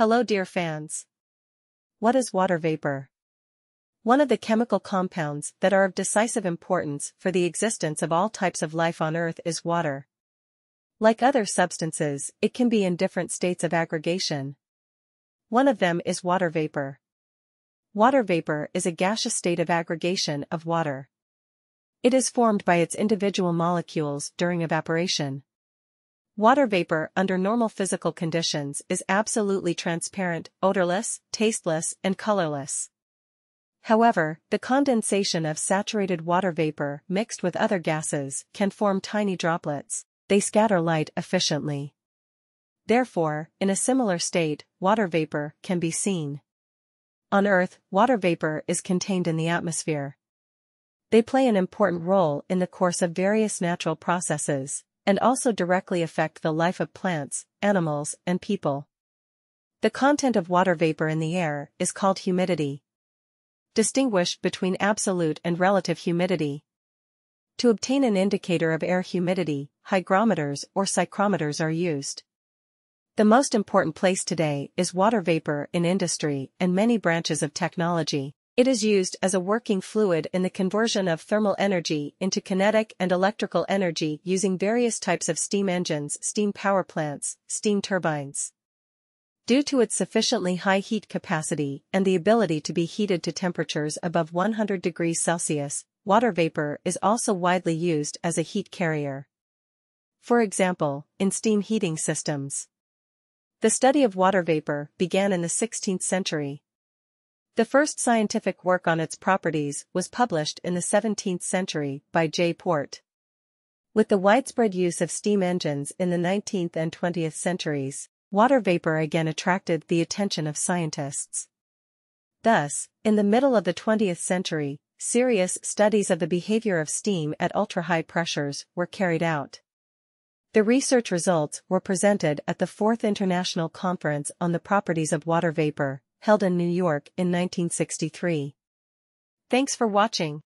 Hello dear fans. What is water vapor? One of the chemical compounds that are of decisive importance for the existence of all types of life on Earth is water. Like other substances, it can be in different states of aggregation. One of them is water vapor. Water vapor is a gaseous state of aggregation of water. It is formed by its individual molecules during evaporation. Water vapor under normal physical conditions is absolutely transparent, odorless, tasteless, and colorless. However, the condensation of saturated water vapor mixed with other gases can form tiny droplets, they scatter light efficiently. Therefore, in a similar state, water vapor can be seen. On Earth, water vapor is contained in the atmosphere. They play an important role in the course of various natural processes, and also directly affect the life of plants, animals, and people. The content of water vapor in the air is called humidity. Distinguish between absolute and relative humidity. To obtain an indicator of air humidity, hygrometers or psychrometers are used. The most important place today is water vapor in industry and many branches of technology. It is used as a working fluid in the conversion of thermal energy into kinetic and electrical energy using various types of steam engines, steam power plants, steam turbines. Due to its sufficiently high heat capacity and the ability to be heated to temperatures above 100 degrees Celsius, water vapor is also widely used as a heat carrier. For example, in steam heating systems. The study of water vapor began in the 16th century, the first scientific work on its properties was published in the 17th century by J. Port. With the widespread use of steam engines in the 19th and 20th centuries, water vapor again attracted the attention of scientists. Thus, in the middle of the 20th century, serious studies of the behavior of steam at ultra-high pressures were carried out. The research results were presented at the Fourth International Conference on the Properties of Water Vapor, held in New York in 1963. Thanks for watching.